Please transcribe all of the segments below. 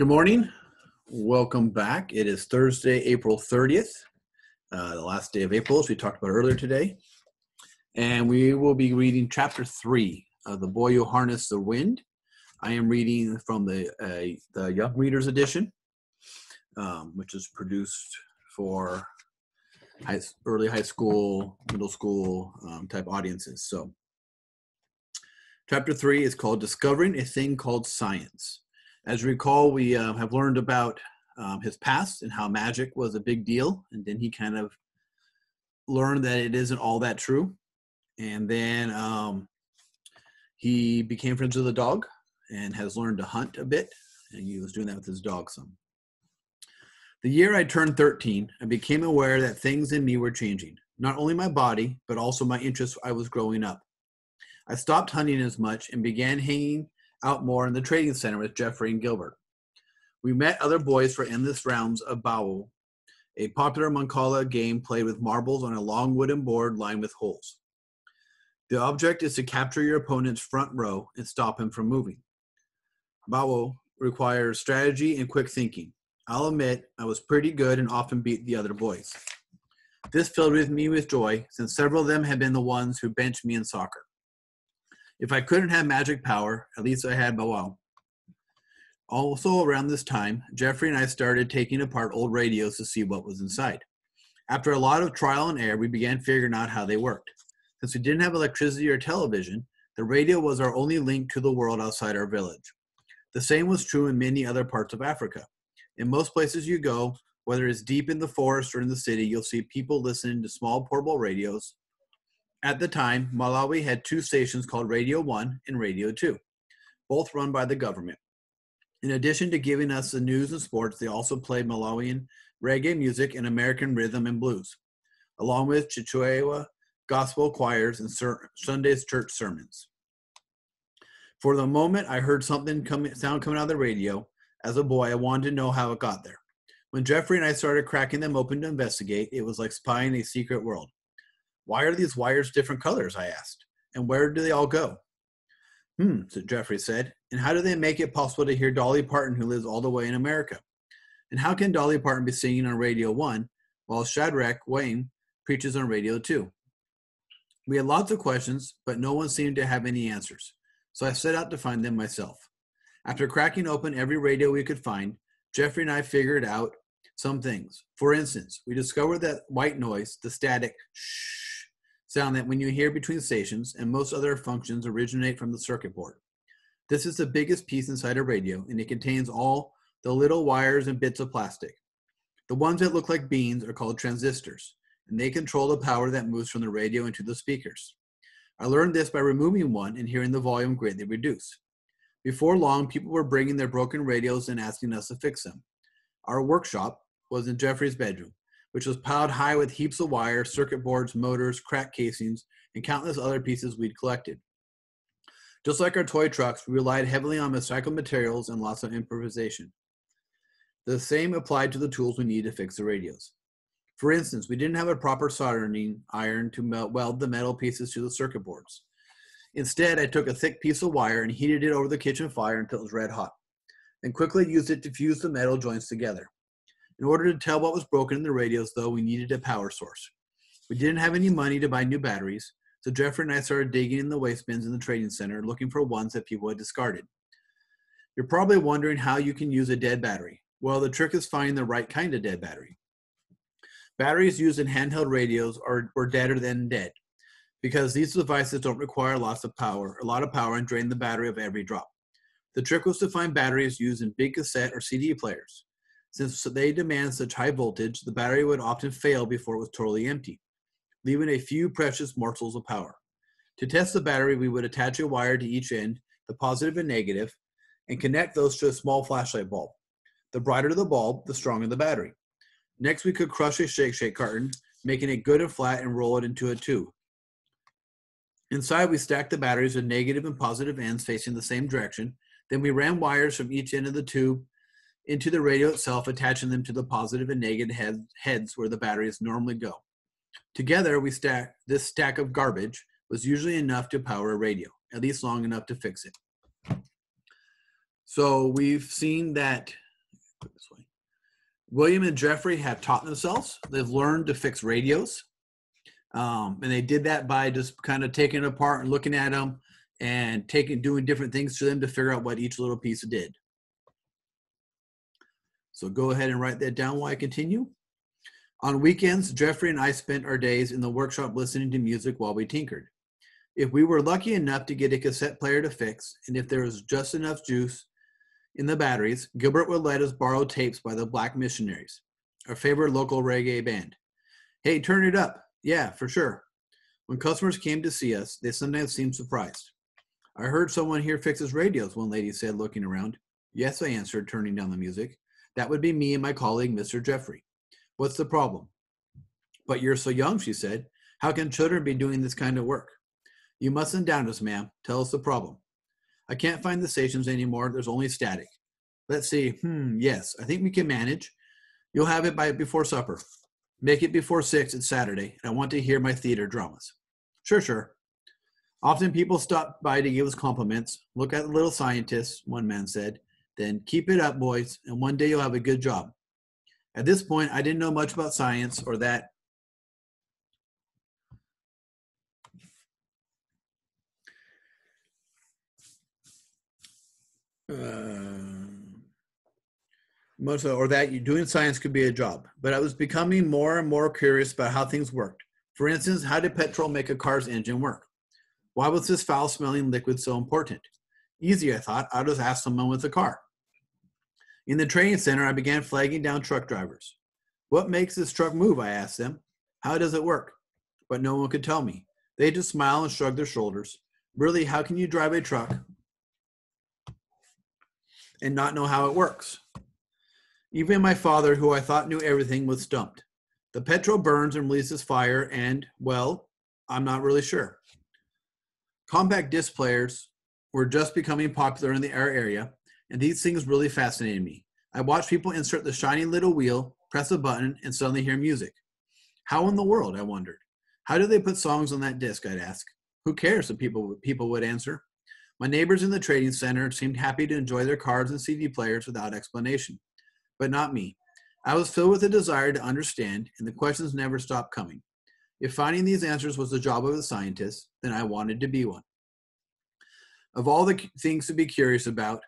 Good morning. Welcome back. It is Thursday, April 30th, uh, the last day of April, as we talked about earlier today. And we will be reading chapter three of The Boy Who Harnessed the Wind. I am reading from the, uh, the Young Readers Edition, um, which is produced for high, early high school, middle school um, type audiences. So, chapter three is called Discovering a Thing Called Science. As you recall, we uh, have learned about um, his past and how magic was a big deal, and then he kind of learned that it isn't all that true. And then um, he became friends with a dog and has learned to hunt a bit, and he was doing that with his dog some. The year I turned 13, I became aware that things in me were changing, not only my body, but also my interests I was growing up. I stopped hunting as much and began hanging out more in the trading center with Jeffrey and Gilbert. We met other boys for endless rounds of Bawo, a popular mancala game played with marbles on a long wooden board lined with holes. The object is to capture your opponent's front row and stop him from moving. Bawo requires strategy and quick thinking. I'll admit I was pretty good and often beat the other boys. This filled me with joy, since several of them had been the ones who benched me in soccer. If I couldn't have magic power, at least I had Bawo. Also, around this time, Jeffrey and I started taking apart old radios to see what was inside. After a lot of trial and error, we began figuring out how they worked. Since we didn't have electricity or television, the radio was our only link to the world outside our village. The same was true in many other parts of Africa. In most places you go, whether it's deep in the forest or in the city, you'll see people listening to small portable radios at the time, Malawi had two stations called Radio 1 and Radio 2, both run by the government. In addition to giving us the news and sports, they also played Malawian reggae music and American rhythm and blues, along with Chichewa gospel choirs and Sunday's church sermons. For the moment I heard something come, sound coming out of the radio, as a boy, I wanted to know how it got there. When Jeffrey and I started cracking them open to investigate, it was like spying a secret world. Why are these wires different colors? I asked. And where do they all go? Hmm, so Jeffrey said. And how do they make it possible to hear Dolly Parton, who lives all the way in America? And how can Dolly Parton be singing on Radio 1 while Shadrach Wayne preaches on Radio 2? We had lots of questions, but no one seemed to have any answers. So I set out to find them myself. After cracking open every radio we could find, Jeffrey and I figured out some things. For instance, we discovered that white noise, the static shh sound that when you hear between stations and most other functions originate from the circuit board. This is the biggest piece inside a radio and it contains all the little wires and bits of plastic. The ones that look like beans are called transistors and they control the power that moves from the radio into the speakers. I learned this by removing one and hearing the volume greatly reduce. Before long, people were bringing their broken radios and asking us to fix them. Our workshop was in Jeffrey's bedroom which was piled high with heaps of wire, circuit boards, motors, crack casings, and countless other pieces we'd collected. Just like our toy trucks, we relied heavily on recycled materials and lots of improvisation. The same applied to the tools we needed to fix the radios. For instance, we didn't have a proper soldering iron to melt, weld the metal pieces to the circuit boards. Instead, I took a thick piece of wire and heated it over the kitchen fire until it was red hot, then quickly used it to fuse the metal joints together. In order to tell what was broken in the radios, though, we needed a power source. We didn't have any money to buy new batteries, so Jeffrey and I started digging in the waste bins in the trading center looking for ones that people had discarded. You're probably wondering how you can use a dead battery. Well, the trick is finding the right kind of dead battery. Batteries used in handheld radios are, deader than dead because these devices don't require lots of power, a lot of power, and drain the battery of every drop. The trick was to find batteries used in big cassette or CD players. Since they demand such high voltage, the battery would often fail before it was totally empty, leaving a few precious morsels of power. To test the battery, we would attach a wire to each end, the positive and negative, and connect those to a small flashlight bulb. The brighter the bulb, the stronger the battery. Next, we could crush a shake shake carton, making it good and flat and roll it into a tube. Inside, we stacked the batteries with negative and positive ends facing the same direction. Then we ran wires from each end of the tube into the radio itself, attaching them to the positive and negative head, heads where the batteries normally go. Together, we stack this stack of garbage was usually enough to power a radio, at least long enough to fix it. So we've seen that. William and Jeffrey have taught themselves. They've learned to fix radios. Um, and they did that by just kind of taking it apart and looking at them and taking doing different things to them to figure out what each little piece did. So go ahead and write that down while I continue. On weekends, Jeffrey and I spent our days in the workshop listening to music while we tinkered. If we were lucky enough to get a cassette player to fix, and if there was just enough juice in the batteries, Gilbert would let us borrow tapes by the Black Missionaries, our favorite local reggae band. Hey, turn it up. Yeah, for sure. When customers came to see us, they sometimes seemed surprised. I heard someone here fixes radios, one lady said, looking around. Yes, I answered, turning down the music. That would be me and my colleague, Mr. Jeffrey. What's the problem? But you're so young, she said. How can children be doing this kind of work? You mustn't doubt us, ma'am. Tell us the problem. I can't find the stations anymore. There's only static. Let's see. Hmm, yes, I think we can manage. You'll have it by before supper. Make it before six. It's Saturday, and I want to hear my theater dramas. Sure, sure. Often people stop by to give us compliments. Look at the little scientists, one man said. Then keep it up, boys, and one day you'll have a good job. At this point, I didn't know much about science or that uh, most or that you doing science could be a job. But I was becoming more and more curious about how things worked. For instance, how did petrol make a car's engine work? Why was this foul-smelling liquid so important? Easy, I thought. I'll just ask someone with a car. In the training center, I began flagging down truck drivers. What makes this truck move? I asked them. How does it work? But no one could tell me. They just smile and shrug their shoulders. Really, how can you drive a truck and not know how it works. Even my father, who I thought knew everything, was stumped. The petrol burns and releases fire, and, well, I'm not really sure. Compact disc players were just becoming popular in the air area, and these things really fascinated me. I watched people insert the shiny little wheel, press a button, and suddenly hear music. How in the world, I wondered. How do they put songs on that disc, I'd ask. Who cares, the people, people would answer. My neighbors in the trading center seemed happy to enjoy their cars and CD players without explanation, but not me. I was filled with a desire to understand, and the questions never stopped coming. If finding these answers was the job of a scientist, then I wanted to be one. Of all the things to be curious about,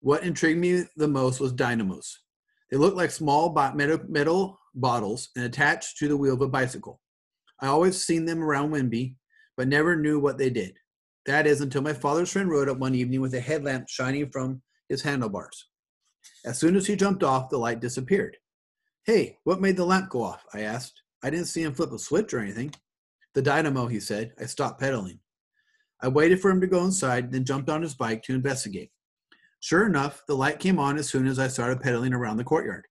what intrigued me the most was dynamos. They looked like small metal bottles and attached to the wheel of a bicycle. I always seen them around Wimbe, but never knew what they did. That is until my father's friend rode up one evening with a headlamp shining from his handlebars. As soon as he jumped off, the light disappeared. Hey, what made the lamp go off? I asked. I didn't see him flip a switch or anything. The dynamo, he said. I stopped pedaling. I waited for him to go inside, then jumped on his bike to investigate. Sure enough, the light came on as soon as I started pedaling around the courtyard.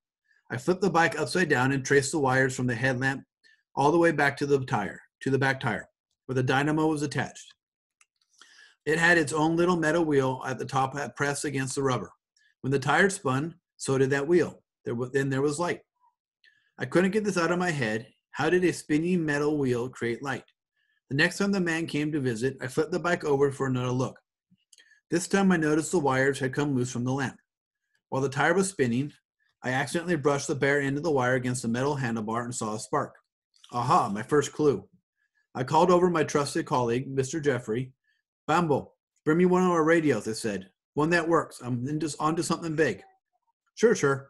I flipped the bike upside down and traced the wires from the headlamp all the way back to the tire, to the back tire, where the dynamo was attached. It had its own little metal wheel at the top that pressed against the rubber. When the tire spun, so did that wheel. There, then there was light. I couldn't get this out of my head. How did a spinning metal wheel create light? The next time the man came to visit, I flipped the bike over for another look. This time I noticed the wires had come loose from the lamp. While the tire was spinning, I accidentally brushed the bare end of the wire against the metal handlebar and saw a spark. Aha, my first clue. I called over my trusted colleague, Mr. Jeffrey, Bambo, bring me one of our radios, I said. One that works. I'm just onto something big. Sure, sure.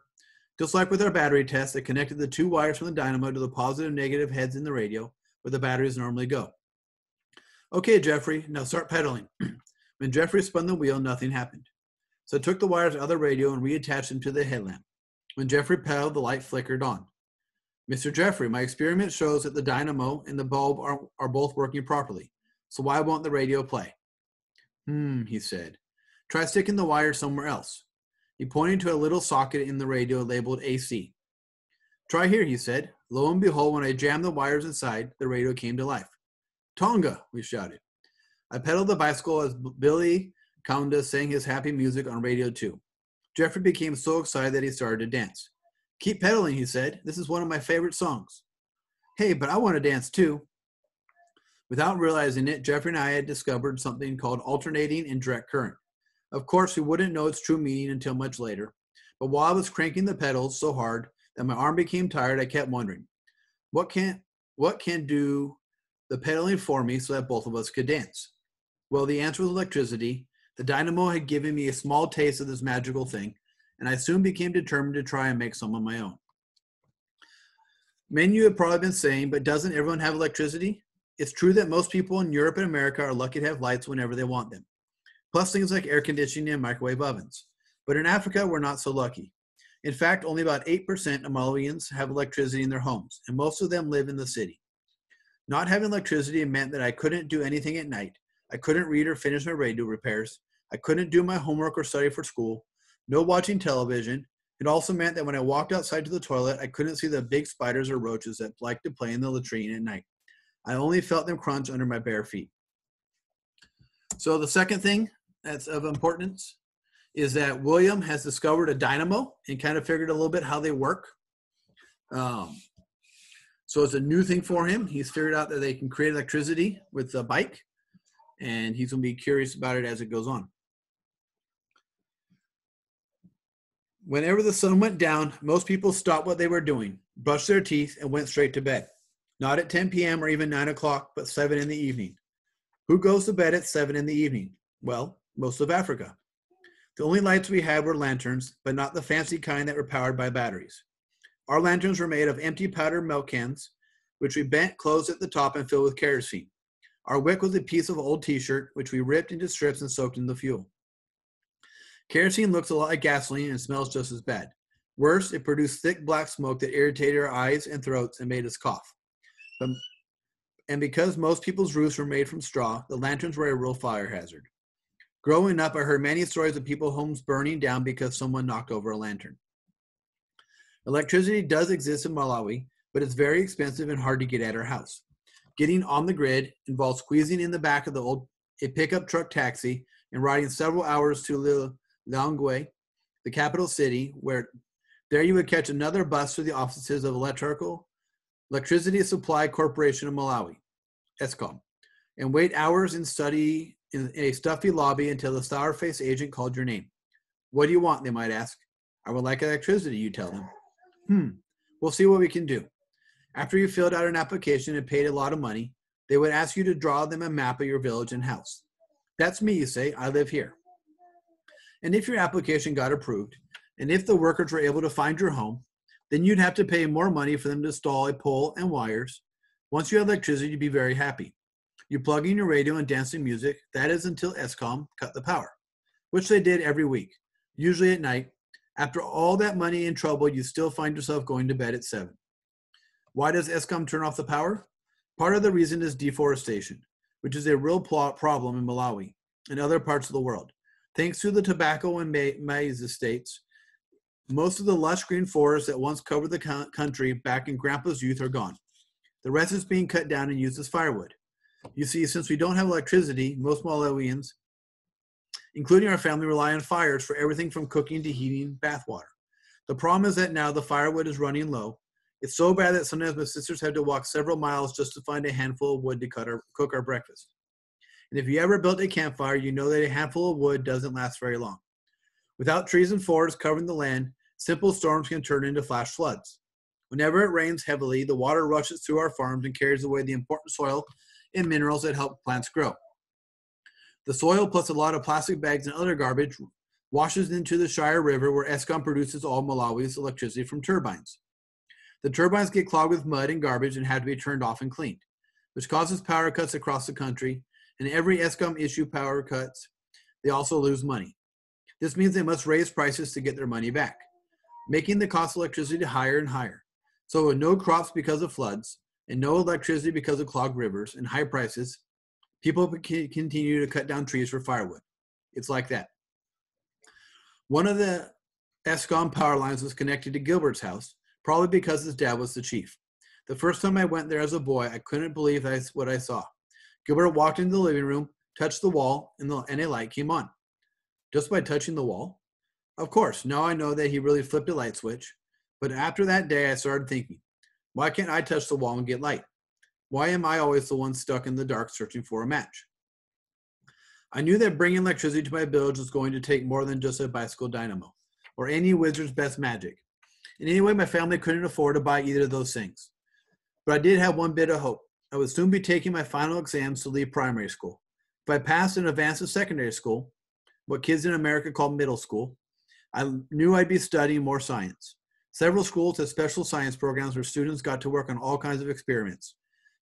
Just like with our battery test, I connected the two wires from the dynamo to the positive and negative heads in the radio where the batteries normally go. Okay, Jeffrey, now start pedaling. when Jeffrey spun the wheel, nothing happened. So I took the wires out of the radio and reattached them to the headlamp. When Jeffrey pedaled, the light flickered on. Mr. Jeffrey, my experiment shows that the dynamo and the bulb are, are both working properly. So why won't the radio play? Hmm, he said. Try sticking the wire somewhere else. He pointed to a little socket in the radio labeled AC. Try here, he said. Lo and behold, when I jammed the wires inside, the radio came to life. Tonga, we shouted. I pedaled the bicycle as Billy Kaunda sang his happy music on Radio 2. Jeffrey became so excited that he started to dance. Keep pedaling, he said. This is one of my favorite songs. Hey, but I want to dance too. Without realizing it, Jeffrey and I had discovered something called alternating and direct current. Of course, we wouldn't know its true meaning until much later, But while I was cranking the pedals so hard that my arm became tired, I kept wondering, what can what can do the pedaling for me so that both of us could dance? Well, the answer was electricity. The dynamo had given me a small taste of this magical thing, and I soon became determined to try and make some of my own. Many of you have probably been saying, but doesn't everyone have electricity? It's true that most people in Europe and America are lucky to have lights whenever they want them, plus things like air conditioning and microwave ovens. But in Africa, we're not so lucky. In fact, only about 8% of Malawians have electricity in their homes, and most of them live in the city. Not having electricity meant that I couldn't do anything at night. I couldn't read or finish my radio repairs. I couldn't do my homework or study for school. No watching television. It also meant that when I walked outside to the toilet, I couldn't see the big spiders or roaches that like to play in the latrine at night. I only felt them crunch under my bare feet. So the second thing that's of importance is that William has discovered a dynamo and kind of figured a little bit how they work. Um, so it's a new thing for him. He's figured out that they can create electricity with a bike, and he's going to be curious about it as it goes on. Whenever the sun went down, most people stopped what they were doing, brushed their teeth, and went straight to bed. Not at 10 p.m. or even 9 o'clock, but 7 in the evening. Who goes to bed at 7 in the evening? Well, most of Africa. The only lights we had were lanterns, but not the fancy kind that were powered by batteries. Our lanterns were made of empty powdered milk cans, which we bent closed at the top and filled with kerosene. Our wick was a piece of old t shirt, which we ripped into strips and soaked in the fuel. Kerosene looks a lot like gasoline and smells just as bad. Worse, it produced thick black smoke that irritated our eyes and throats and made us cough. But, and because most people's roofs were made from straw, the lanterns were a real fire hazard. Growing up, I heard many stories of people homes burning down because someone knocked over a lantern. Electricity does exist in Malawi, but it's very expensive and hard to get at our house. Getting on the grid involves squeezing in the back of the old a pickup truck taxi and riding several hours to Lilongwe, the capital city, where there you would catch another bus to the offices of Electrical Electricity Supply Corporation of Malawi, ESCOM, and wait hours and study in a stuffy lobby until the sour faced agent called your name. What do you want? They might ask. I would like electricity, you tell them. Hmm, we'll see what we can do. After you filled out an application and paid a lot of money, they would ask you to draw them a map of your village and house. That's me, you say. I live here. And if your application got approved, and if the workers were able to find your home, then you'd have to pay more money for them to install a pole and wires. Once you have electricity, you'd be very happy. You plug in your radio and dancing music. That is until ESCOM cut the power, which they did every week, usually at night. After all that money and trouble, you still find yourself going to bed at 7. Why does ESCOM turn off the power? Part of the reason is deforestation, which is a real problem in Malawi and other parts of the world. Thanks to the tobacco and maize estates, most of the lush green forests that once covered the country back in Grandpa's youth are gone. The rest is being cut down and used as firewood. You see, since we don't have electricity, most Malawians, including our family, rely on fires for everything from cooking to heating bath water. The problem is that now the firewood is running low. It's so bad that sometimes my sisters have to walk several miles just to find a handful of wood to our, cook our breakfast. And if you ever built a campfire, you know that a handful of wood doesn't last very long. Without trees and forests covering the land, simple storms can turn into flash floods. Whenever it rains heavily, the water rushes through our farms and carries away the important soil and minerals that help plants grow. The soil plus a lot of plastic bags and other garbage washes into the Shire River where ESCOM produces all Malawi's electricity from turbines. The turbines get clogged with mud and garbage and have to be turned off and cleaned, which causes power cuts across the country. And every ESCOM issue power cuts, they also lose money. This means they must raise prices to get their money back, making the cost of electricity higher and higher. So, with no crops because of floods, and no electricity because of clogged rivers and high prices, people continue to cut down trees for firewood. It's like that. One of the ESCOM power lines was connected to Gilbert's house, probably because his dad was the chief. The first time I went there as a boy, I couldn't believe what I saw. Gilbert walked into the living room, touched the wall, and, the, and a light came on. Just by touching the wall? Of course, now I know that he really flipped a light switch. But after that day, I started thinking, why can't I touch the wall and get light? Why am I always the one stuck in the dark searching for a match? I knew that bringing electricity to my village was going to take more than just a bicycle dynamo. or any wizard's best magic. In any way, my family couldn't afford to buy either of those things. But I did have one bit of hope. I would soon be taking my final exams to leave primary school. If I passed and advanced to secondary school, what kids in America call middle school, I knew I'd be studying more science. Several schools had special science programs where students got to work on all kinds of experiments.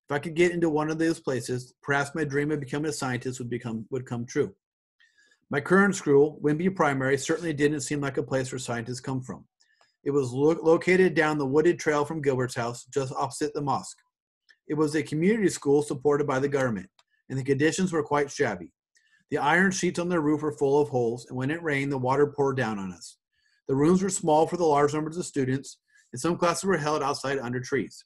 If I could get into one of those places, perhaps my dream of becoming a scientist would become would come true. My current school, Wimbe Primary, certainly didn't seem like a place where scientists come from. It was lo- located down the wooded trail from Gilbert's house, just opposite the mosque. It was a community school supported by the government, and the conditions were quite shabby. The iron sheets on the roof were full of holes, and when it rained, the water poured down on us. The rooms were small for the large numbers of students, and some classes were held outside under trees.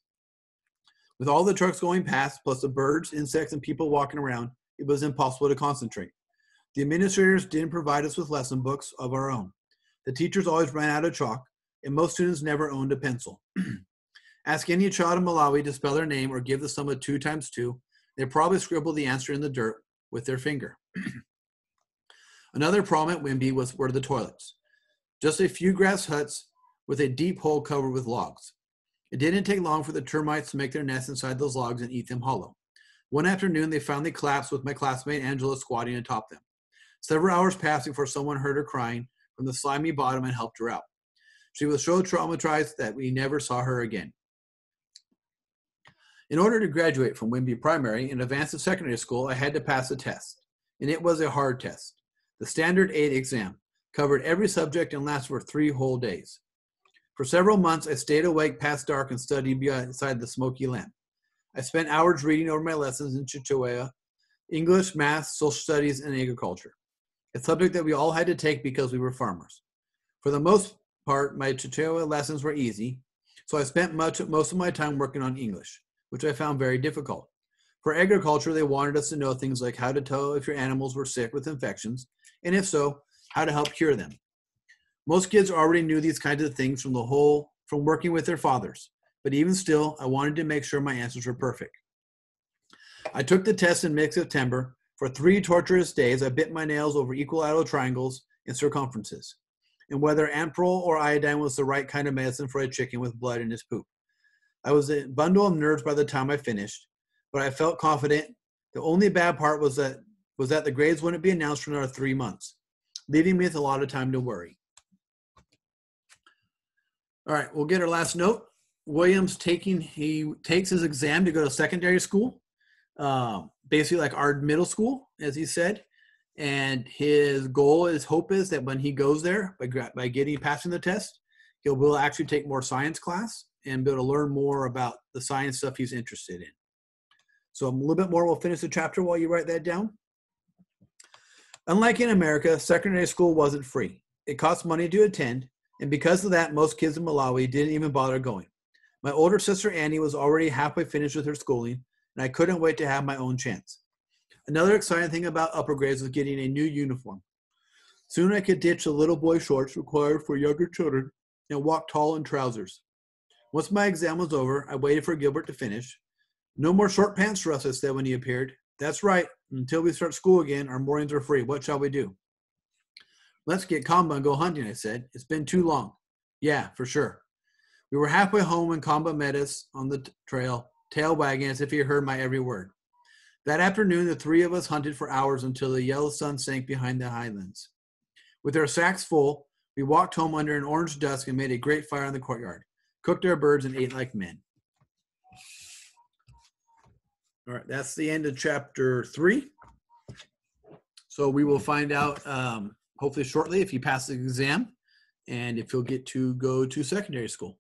With all the trucks going past, plus the birds, insects, and people walking around, it was impossible to concentrate. The administrators didn't provide us with lesson books of our own. The teachers always ran out of chalk, and most students never owned a pencil. Ask any child in Malawi to spell their name or give the sum of two times two, they probably scribble the answer in the dirt with their finger. Another problem at Wimbe was were the toilets. Just a few grass huts with a deep hole covered with logs. It didn't take long for the termites to make their nests inside those logs and eat them hollow. One afternoon, they finally collapsed with my classmate Angela squatting atop them. Several hours passed before someone heard her crying from the slimy bottom and helped her out. She was so traumatized that we never saw her again. In order to graduate from Wimbe Primary and advance to secondary school, I had to pass a test, and it was a hard test. The Standard 8 exam covered every subject and lasted for three whole days. For several months, I stayed awake past dark and studied beside the smoky lamp. I spent hours reading over my lessons in Chichewa, English, math, social studies, and agriculture, a subject that we all had to take because we were farmers. For the most part, my Chichewa lessons were easy, so I spent much most of my time working on English, which I found very difficult. For agriculture, they wanted us to know things like how to tell if your animals were sick with infections, and if so, how to help cure them. Most kids already knew these kinds of things from the whole from working with their fathers, but even still, I wanted to make sure my answers were perfect. I took the test in mid-September. For three torturous days, I bit my nails over equilateral triangles and circumferences, and whether amprol or iodine was the right kind of medicine for a chicken with blood in his poop. I was a bundle of nerves by the time I finished, but I felt confident. The only bad part was that was that the grades wouldn't be announced for another three months, leaving me with a lot of time to worry. All right, we'll get our last note. Williams taking he takes his exam to go to secondary school, uh, basically like our middle school, as he said. And his goal, his hope is that when he goes there by by getting passing the test, he'll to actually take more science class and be able to learn more about the science stuff he's interested in. So a little bit more. We'll finish the chapter while you write that down. Unlike in America, secondary school wasn't free. It cost money to attend, and because of that, most kids in Malawi didn't even bother going. My older sister Annie was already halfway finished with her schooling, and I couldn't wait to have my own chance. Another exciting thing about upper grades was getting a new uniform. Soon I could ditch the little boy shorts required for younger children and walk tall in trousers. Once my exam was over, I waited for Gilbert to finish. No more short pants for us, I said when he appeared. That's right. Until we start school again, our mornings are free. What shall we do? Let's get Kamba and go hunting, I said. It's been too long. Yeah, for sure. We were halfway home when Kamba met us on the t- trail, tail wagging as if he heard my every word. That afternoon, the three of us hunted for hours until the yellow sun sank behind the highlands. With our sacks full, we walked home under an orange dusk and made a great fire in the courtyard, cooked our birds, and ate like men. All right, that's the end of chapter three. So we will find out um, hopefully shortly if you pass the exam and if you'll get to go to secondary school.